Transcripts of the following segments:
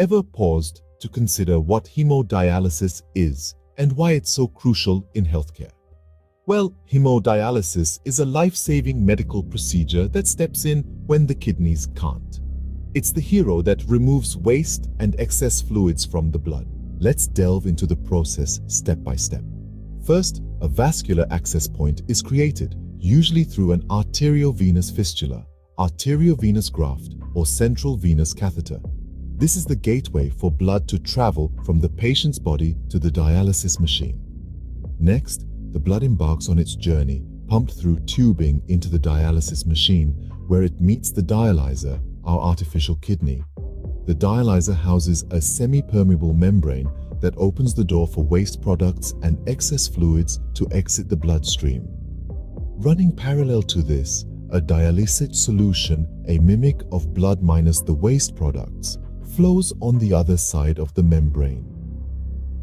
Ever paused to consider what hemodialysis is and why it's so crucial in healthcare? Well, hemodialysis is a life-saving medical procedure that steps in when the kidneys can't. It's the hero that removes waste and excess fluids from the blood. Let's delve into the process step by step. First, a vascular access point is created, usually through an arteriovenous fistula, arteriovenous graft, or central venous catheter. This is the gateway for blood to travel from the patient's body to the dialysis machine. Next, the blood embarks on its journey, pumped through tubing into the dialysis machine, where it meets the dialyzer, our artificial kidney. The dialyzer houses a semi-permeable membrane that opens the door for waste products and excess fluids to exit the bloodstream. Running parallel to this, a dialysate solution, a mimic of blood minus the waste products, flows on the other side of the membrane.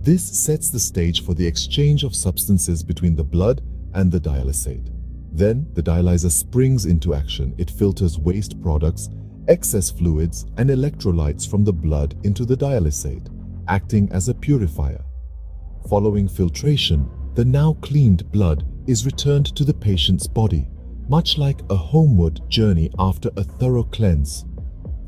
This sets the stage for the exchange of substances between the blood and the dialysate. Then, the dialyzer springs into action. It filters waste products, excess fluids, and electrolytes from the blood into the dialysate, acting as a purifier. Following filtration, the now cleaned blood is returned to the patient's body, much like a homeward journey after a thorough cleanse.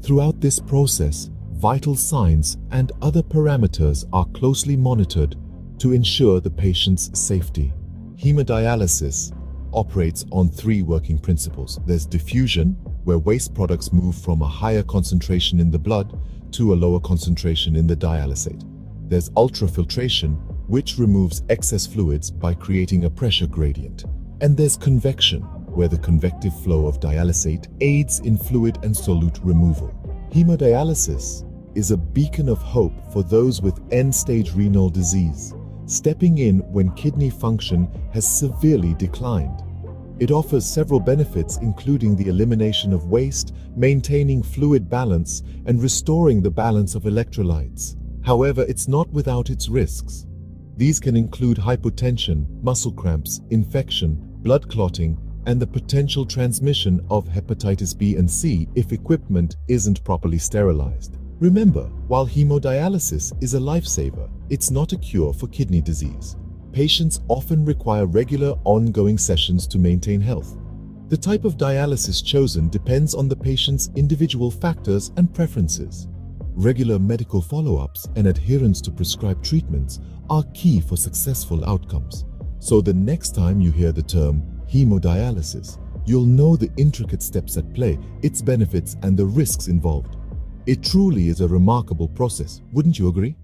Throughout this process, vital signs and other parameters are closely monitored to ensure the patient's safety. Hemodialysis operates on three working principles. There's diffusion, where waste products move from a higher concentration in the blood to a lower concentration in the dialysate. There's ultrafiltration, which removes excess fluids by creating a pressure gradient. And there's convection, where the convective flow of dialysate aids in fluid and solute removal. Hemodialysis is a beacon of hope for those with end-stage renal disease, stepping in when kidney function has severely declined. It offers several benefits including the elimination of waste, maintaining fluid balance, and restoring the balance of electrolytes. However, it's not without its risks. These can include hypotension, muscle cramps, infection, blood clotting, and the potential transmission of hepatitis B and C if equipment isn't properly sterilized. Remember, while hemodialysis is a lifesaver, it's not a cure for kidney disease. Patients often require regular, ongoing sessions to maintain health. The type of dialysis chosen depends on the patient's individual factors and preferences. Regular medical follow-ups and adherence to prescribed treatments are key for successful outcomes. So the next time you hear the term hemodialysis, you'll know the intricate steps at play, its benefits and the risks involved. It truly is a remarkable process, wouldn't you agree?